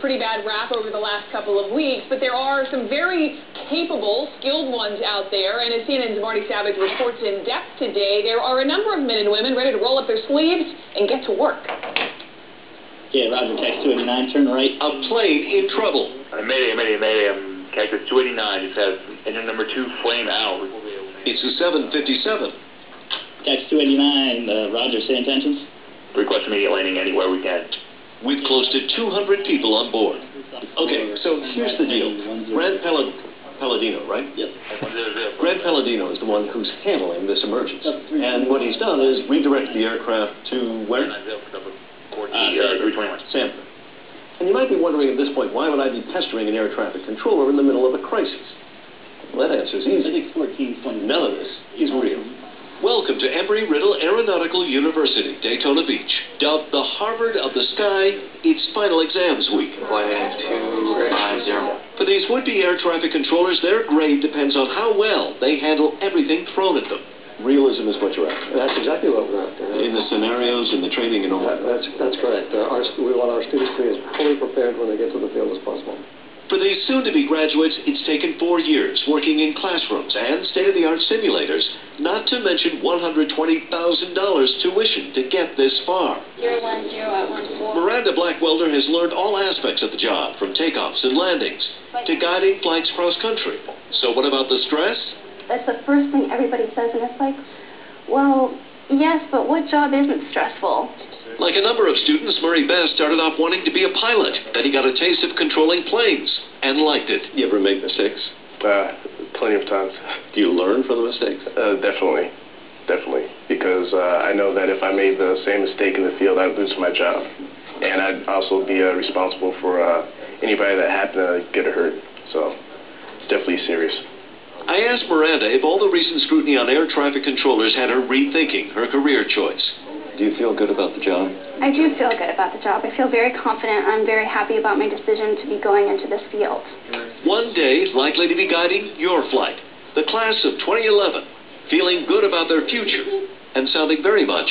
pretty bad rap over the last couple of weeks, but there are some very capable, skilled ones out there. And as CNN's Marty Savidge reports in depth today, there are a number of men and women ready to roll up their sleeves and get to work. Yeah, Roger, text 289, turn right. A plane in trouble. Uh, mayday, mayday, mayday. Um, Cactus 289 just has engine number two flame out. It's a 757. Text 289, uh, Roger, say intentions. Request immediate landing anywhere we can. With close to 200 people on board. Okay, so here's the deal. Grant Pal- Palladino, right? Yep. Grant Palladino is the one who's handling this emergency. And what he's done is redirect the aircraft to where? Uh, 321. Sanford. And you might be wondering at this point, why would I be pestering an air traffic controller in the middle of a crisis? Well, that answer's easy. 1420. None of this is real. Welcome to Embry-Riddle Aeronautical University, Daytona Beach. Dubbed the Harvard of the Sky, it's final exams week. One two five zero. For these would-be air traffic controllers, their grade depends on how well they handle everything thrown at them. Realism is what you're after. That's exactly what we're after. In the scenarios, in the training, and all That- That's, that's correct. Uh, Our, we want our students to be as fully prepared when they get to the field as possible. For these soon-to-be graduates, it's taken four years working in classrooms and state-of-the-art simulators, not to mention $120,000 tuition to get this far. Zero one zero at one four. Miranda Blackwelder has learned all aspects of the job, from takeoffs and landings to guiding flights cross-country. So what about the stress? That's the first thing everybody says, and it's like, well, yes, but what job isn't stressful? Like a number of students, Murray Bass started off wanting to be a pilot. Then he got a taste of controlling planes and liked it. You ever make mistakes? Uh, plenty of times. Do you learn from the mistakes? Uh, definitely, definitely, because uh, I know that if I made the same mistake in the field, I'd lose my job, and I'd also be uh, responsible for uh, anybody that happened to get hurt. So, definitely serious. I asked Miranda if all the recent scrutiny on air traffic controllers had her rethinking her career choice. Do you feel good about the job? I do feel good about the job. I feel very confident. I'm very happy about my decision to be going into this field. One day likely to be guiding your flight. The class of 2011, feeling good about their future and sounding very much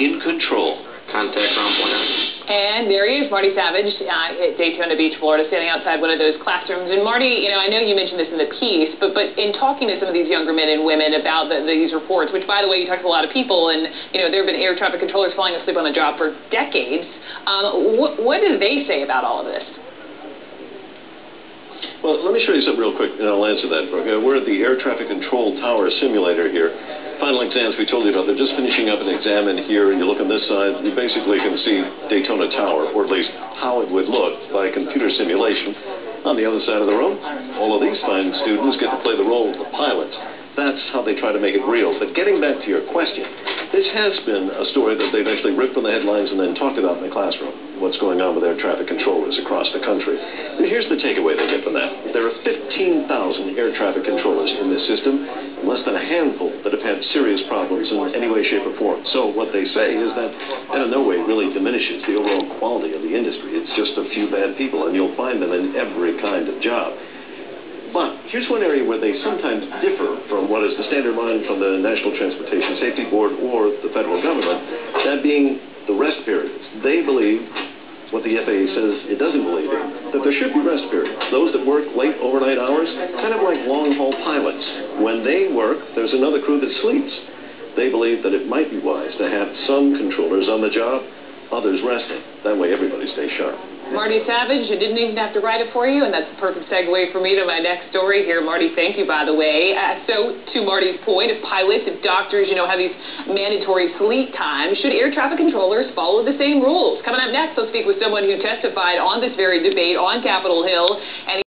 in control. Contact ground point. And there he is, Marty Savidge, uh, at Daytona Beach, Florida, standing outside one of those classrooms. And Marty, you know, I know you mentioned this in the piece, but but in talking to some of these younger men and women about the, these reports, which, by the way, you talked to a lot of people, and you know, there have been air traffic controllers falling asleep on the job for decades. Um, what, what do they say about all of this? Well, let me show you something real quick, and I'll answer that, Brooke. We're at the Air Traffic Control Tower Simulator here. Final exams we told you about. They're just finishing up an exam in here, and you look on this side, you basically can see Daytona Tower, or at least how it would look by computer simulation. On the other side of the room, all of these fine students get to play the role of the pilot. That's how they try to make it real. But getting back to your question, this has been a story that they've actually ripped from the headlines and then talked about in the classroom. What's going on with air traffic controllers across the country. And here's the takeaway they get from that. There are 15,000 air traffic controllers in this system, less than a handful that have had serious problems in any way, shape, or form. So what they say is that that in no way really diminishes the overall quality of the industry. It's just a few bad people, and you'll find them in every kind of job. But here's one area where they sometimes differ from what is the standard line from the National Transportation Safety Board or the federal government, that being the rest periods. They believe what the FAA says it doesn't believe in, that there should be rest periods. Those that work late overnight hours, kind of like long-haul pilots. When they work, there's another crew that sleeps. They believe that it might be wise to have some controllers on the job, others resting. That way everybody stays sharp. Marty Savidge, I didn't even have to write it for you, and that's a perfect segue for me to my next story here. Marty, thank you, by the way. Uh, so, to Marty's point, if pilots, if doctors, you know, have these mandatory sleep times, should air traffic controllers follow the same rules? Coming up next, we'll speak with someone who testified on this very debate on Capitol Hill, and